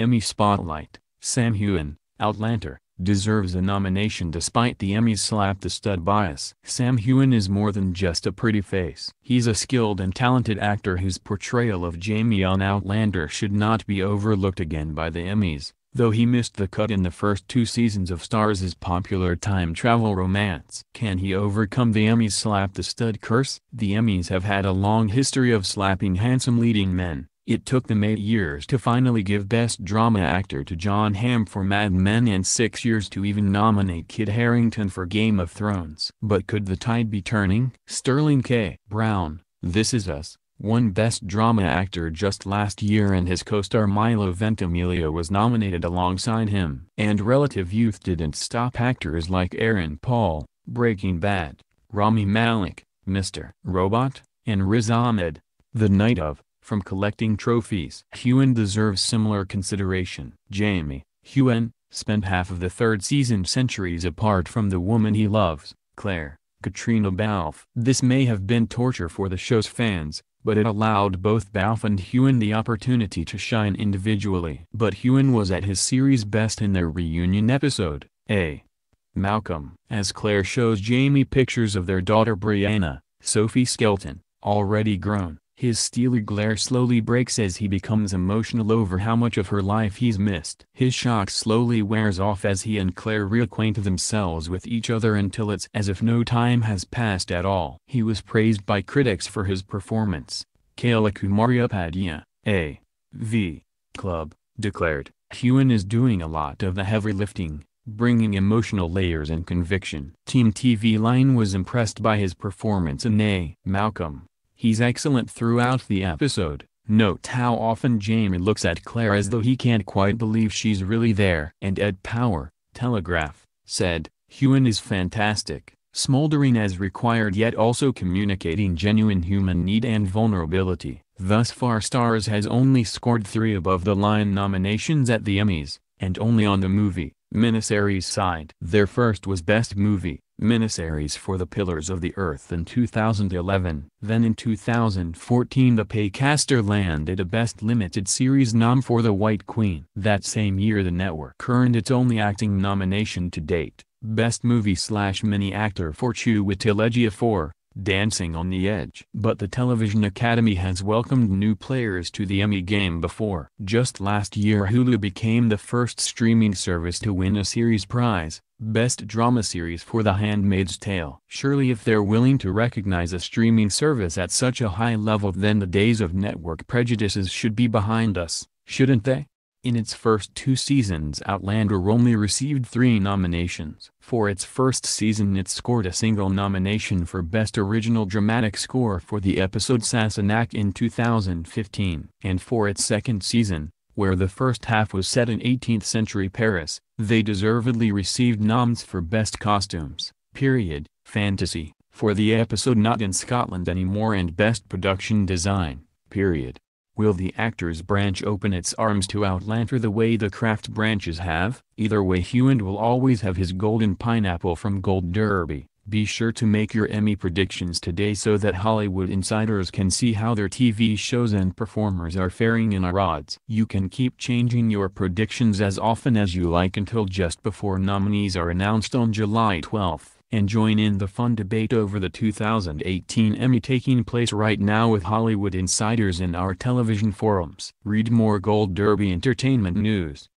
Emmy Spotlight, Sam Heughan, Outlander, deserves a nomination despite the Emmys slap-the-stud bias. Sam Heughan is more than just a pretty face. He's a skilled and talented actor whose portrayal of Jamie on Outlander should not be overlooked again by the Emmys, though he missed the cut in the first two seasons of Starz' popular time travel romance. Can he overcome the Emmys slap-the-stud curse? The Emmys have had a long history of slapping handsome leading men. It took them eight years to finally give Best Drama Actor to Jon Hamm for Mad Men and six years to even nominate Kit Harington for Game of Thrones. But could the tide be turning? Sterling K. Brown, This Is Us, won Best Drama Actor just last year and his co-star Milo Ventimiglia was nominated alongside him. And relative youth didn't stop actors like Aaron Paul, Breaking Bad, Rami Malek, Mr. Robot, and Riz Ahmed, The Night of from collecting trophies. Heughan deserves similar consideration. Jamie, Heughan, spent half of the third season centuries apart from the woman he loves, Claire, Caitriona Balfe. This may have been torture for the show's fans, but it allowed both Balfe and Heughan the opportunity to shine individually. But Heughan was at his series best in their reunion episode, A. Malcolm. As Claire shows Jamie pictures of their daughter Brianna, Sophie Skelton, already grown, his steely glare slowly breaks as he becomes emotional over how much of her life he's missed. His shock slowly wears off as he and Claire reacquaint themselves with each other until it's as if no time has passed at all. He was praised by critics for his performance. Kayla Kumari Upadhyaya, A. V. Club, declared, Heughan is doing a lot of the heavy lifting, bringing emotional layers and conviction. Team TV Line was impressed by his performance in A. Malcolm He's excellent throughout the episode. Note how often Jamie looks at Claire as though he can't quite believe she's really there. And Ed Power, Telegraph, said, Heughan is fantastic, smoldering as required yet also communicating genuine human need and vulnerability. Thus far Starz has only scored three above-the-line nominations at the Emmys, and only on the movie, miniseries side. Their first was Best Movie, miniseries for The Pillars of the Earth in 2011. Then in 2014 the Paycaster landed a Best Limited Series nom for The White Queen. That same year the network earned its only acting nomination to date, Best Movie Slash Mini Actor for Chu Chiwetel Ejiofor, Dancing on the Edge. But the Television Academy has welcomed new players to the Emmy game before. Just last year Hulu became the first streaming service to win a series prize, Best Drama Series for The Handmaid's Tale. Surely if they're willing to recognize a streaming service at such a high level then the days of network prejudices should be behind us, shouldn't they? In its first two seasons Outlander only received three nominations. For its first season it scored a single nomination for Best Original Dramatic Score for the episode Sassenach in 2015. And for its second season, where the first half was set in 18th-century Paris, they deservedly received noms for Best Costumes, Period, Fantasy, for the episode Not in Scotland Anymore and Best Production Design, Period. Will the actors branch open its arms to Outlander the way the craft branches have? Either way Heughan will always have his golden pineapple from Gold Derby. Be sure to make your Emmy predictions today so that Hollywood insiders can see how their TV shows and performers are faring in our odds. You can keep changing your predictions as often as you like until just before nominees are announced on July 12 and join in the fun debate over the 2018 Emmy taking place right now with Hollywood insiders in our television forums. Read more Gold Derby Entertainment news.